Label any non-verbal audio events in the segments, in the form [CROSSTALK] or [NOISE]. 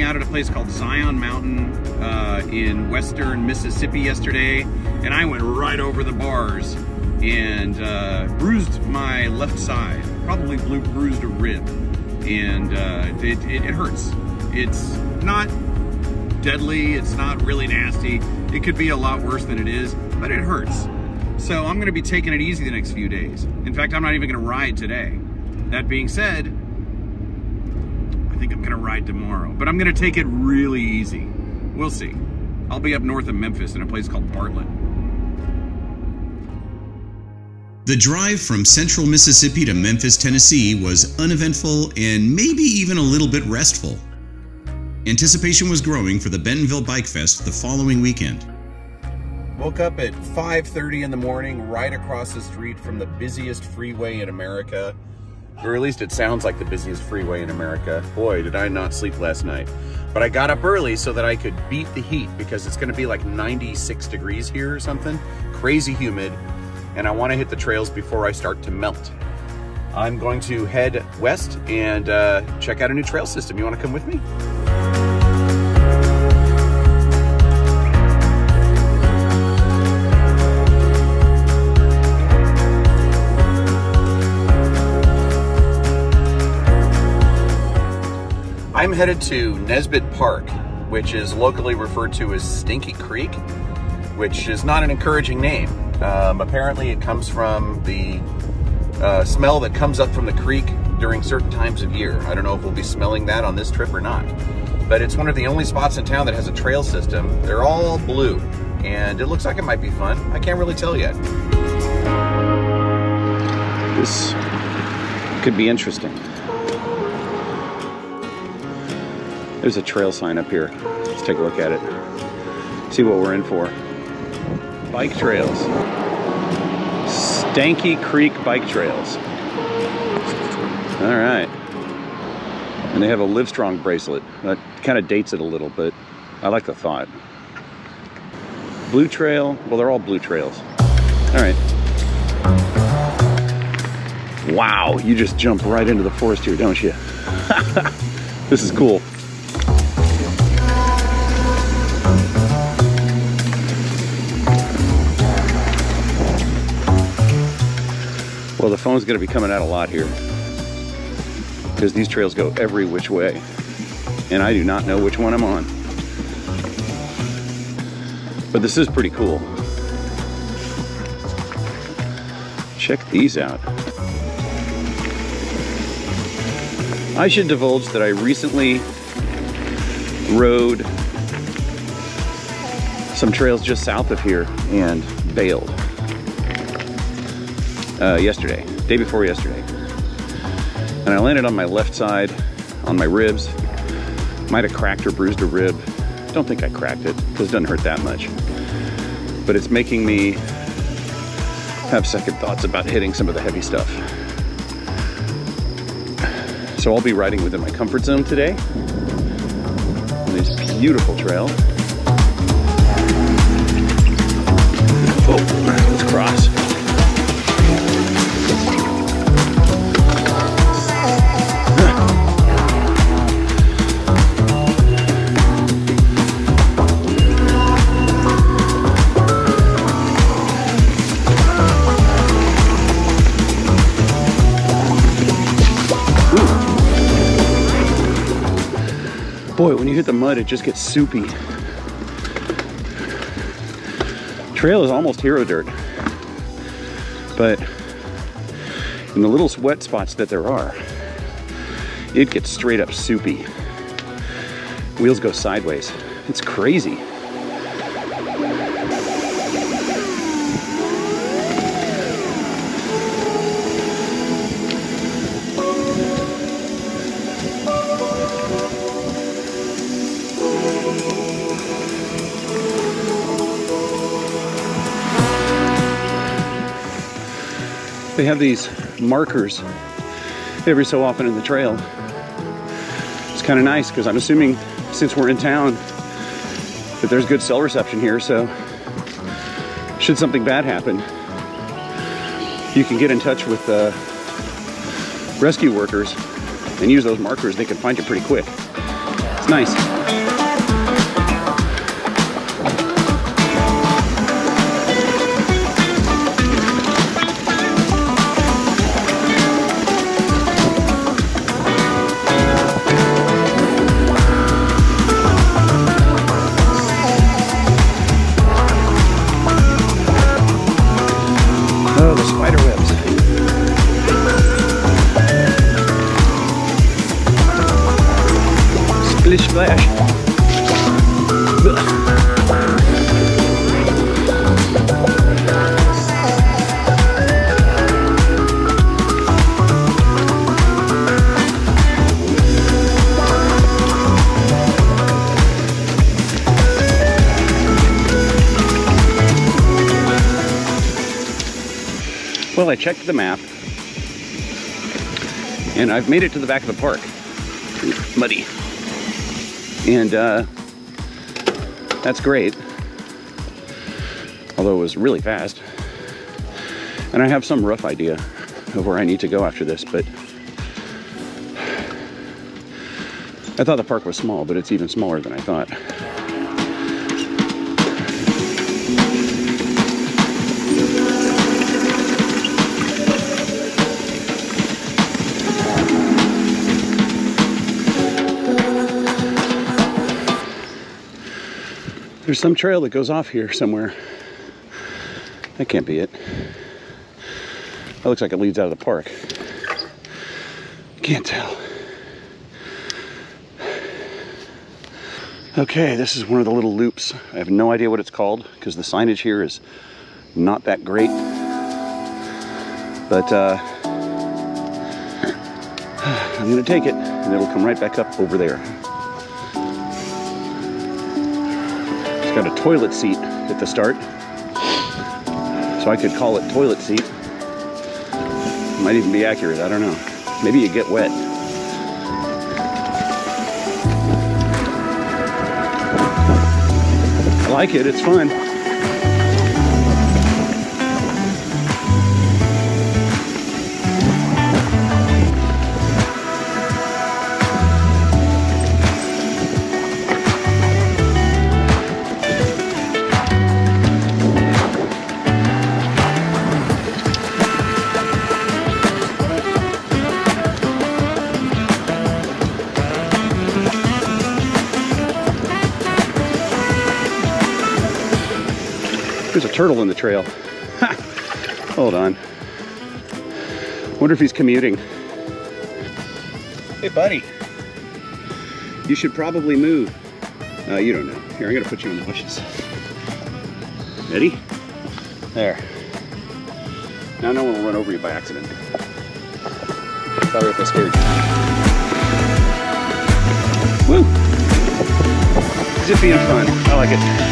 out at a place called Zion Mountain uh, in western Mississippi yesterday, and I went right over the bars and uh, bruised my left side, probably bruised a rib, and uh, it, it, it hurts. It's not deadly, it's not really nasty. It could be a lot worse than it is, but it hurts. So I'm gonna be taking it easy the next few days. In fact, I'm not even gonna ride today. That being said, think I'm gonna ride tomorrow, but I'm gonna take it really easy. We'll see. I'll be up north of Memphis in a place called Bartlett. The drive from central Mississippi to Memphis, Tennessee was uneventful and maybe even a little bit restful. Anticipation was growing for the Bentonville Bike Fest the following weekend. Woke up at 5.30 in the morning right across the street from the busiest freeway in America. Or at least it sounds like the busiest freeway in America. Boy, did I not sleep last night. But I got up early so that I could beat the heat because it's gonna be like 96 degrees here or something. Crazy humid. And I wanna hit the trails before I start to melt. I'm going to head west and uh, check out a new trail system. You wanna come with me? I'm headed to Nesbitt Park, which is locally referred to as Stinky Creek, which is not an encouraging name. Um, apparently it comes from the uh, smell that comes up from the creek during certain times of year. I don't know if we'll be smelling that on this trip or not. But it's one of the only spots in town that has a trail system. They're all blue, and it looks like it might be fun. I can't really tell yet. This could be interesting. There's a trail sign up here. Let's take a look at it. See what we're in for. Bike trails. Stanky Creek Bike Trails. All right. And they have a Livestrong bracelet. That kind of dates it a little, but I like the thought. Blue Trail. Well, they're all blue trails. All right. Wow, you just jump right into the forest here, don't you? [LAUGHS] this is cool. Well, the phone's gonna be coming out a lot here because these trails go every which way and I do not know which one I'm on. But this is pretty cool. Check these out. I should divulge that I recently rode some trails just south of here and bailed uh, yesterday, day before yesterday. And I landed on my left side on my ribs. Might have cracked or bruised a rib. Don't think I cracked it because it doesn't hurt that much. But it's making me have second thoughts about hitting some of the heavy stuff. So I'll be riding within my comfort zone today on this beautiful trail. Hit the mud, it just gets soupy. Trail is almost hero dirt. But in the little wet spots that there are, it gets straight up soupy. Wheels go sideways. It's crazy. They have these markers every so often in the trail. It's kind of nice because I'm assuming since we're in town that there's good cell reception here, so should something bad happen, you can get in touch with uh, rescue workers and use those markers. They can find you pretty quick. It's nice. I checked the map and I've made it to the back of the park. Muddy. And uh, that's great. Although it was really fast. And I have some rough idea of where I need to go after this, but I thought the park was small, but it's even smaller than I thought. There's some trail that goes off here somewhere. That can't be it. That looks like it leads out of the park. Can't tell. Okay, this is one of the little loops. I have no idea what it's called because the signage here is not that great. But uh, [SIGHS] I'm gonna take it and it'll come right back up over there. Got a toilet seat at the start. So I could call it toilet seat. Might even be accurate, I don't know. Maybe you get wet. I like it, it's fun. Turtle in the trail. Hold on. Wonder if he's commuting. Hey, buddy. You should probably move. Uh, you don't know. Here, I'm gonna put you in the bushes. Ready? There. Now no one will run over you by accident. Sorry if I scared you. Woo! Just being fun. I like it.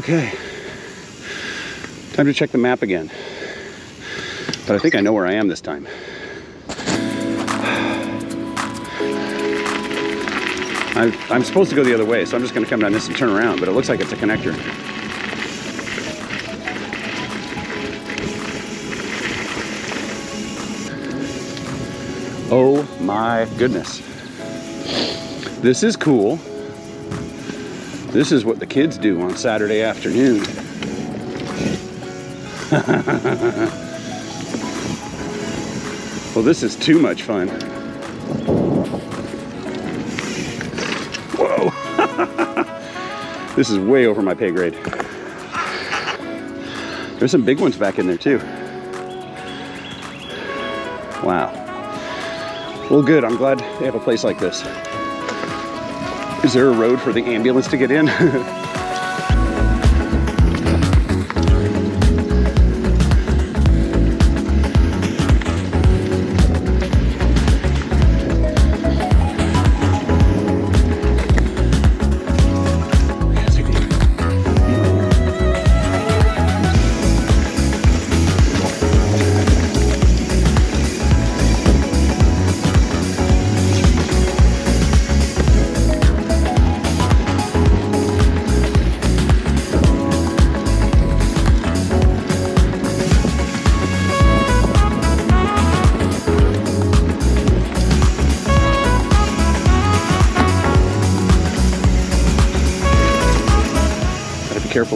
Okay. Time to check the map again. But I think I know where I am this time. [SIGHS] I'm supposed to go the other way, so I'm just going to come down this and turn around, but it looks like it's a connector. Oh my goodness. This is cool. This is what the kids do on Saturday afternoon. well, this is too much fun. Whoa! [LAUGHS] this is way over my pay grade. There's some big ones back in there too. Wow. Well, good. I'm glad they have a place like this. Is there a road for the ambulance to get in? [LAUGHS]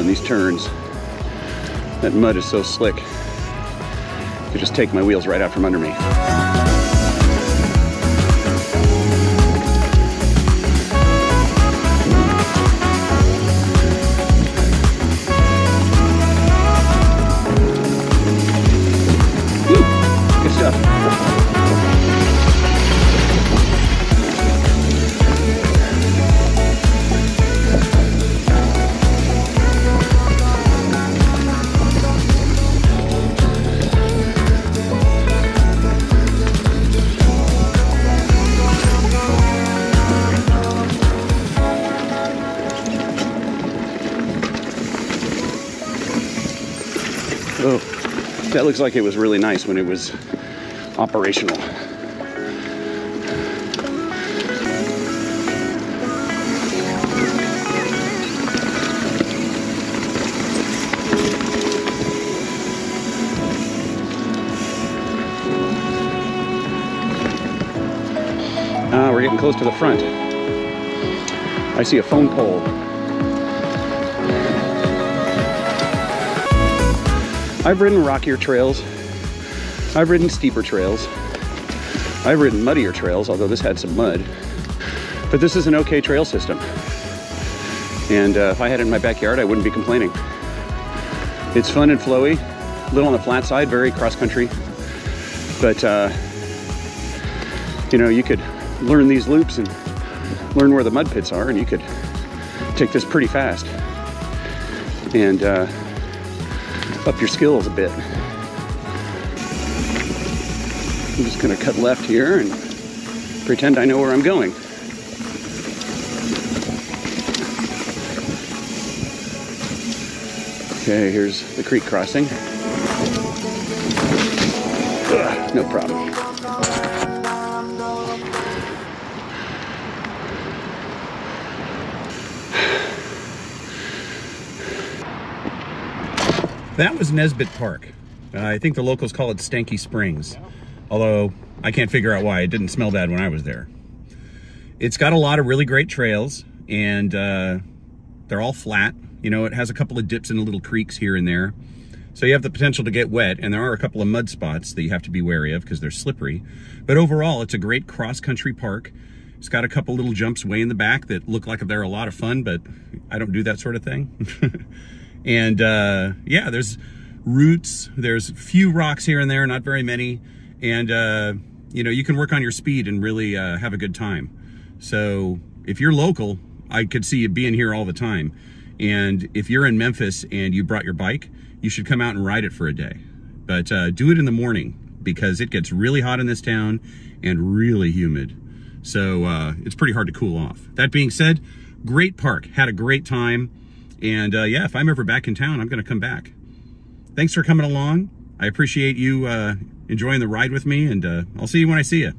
in these turns. That mud is so slick. Could just take my wheels right out from under me. Oh, that looks like it was really nice when it was operational. Ah, we're getting close to the front. I see a phone pole. I've ridden rockier trails. I've ridden steeper trails. I've ridden muddier trails, although this had some mud. But this is an okay trail system. And uh, if I had it in my backyard, I wouldn't be complaining. It's fun and flowy, a little on the flat side, very cross country. But, uh, you know, you could learn these loops and learn where the mud pits are, and you could take this pretty fast. And, uh, up your skills a bit. I'm just gonna cut left here and pretend I know where I'm going. Okay, here's the creek crossing. Ugh, no problem. That was Nesbitt Park. Uh, I think the locals call it Stanky Springs, although I can't figure out why it didn't smell bad when I was there. It's got a lot of really great trails, and uh, they're all flat. You know, it has a couple of dips and little creeks here and there. So you have the potential to get wet, and there are a couple of mud spots that you have to be wary of because they're slippery. But overall, it's a great cross-country park. It's got a couple little jumps way in the back that look like they're a lot of fun, but I don't do that sort of thing. [LAUGHS] and uh, yeah, there's roots. There's few rocks here and there, not very many. And uh, you know, you can work on your speed and really uh, have a good time. So if you're local, I could see you being here all the time. And if you're in Memphis and you brought your bike, you should come out and ride it for a day. But uh, do it in the morning because it gets really hot in this town and really humid. So uh, it's pretty hard to cool off. That being said, great park. Had a great time. And uh, yeah, if I'm ever back in town, I'm going to come back. Thanks for coming along. I appreciate you uh, enjoying the ride with me, and uh, I'll see you when I see you.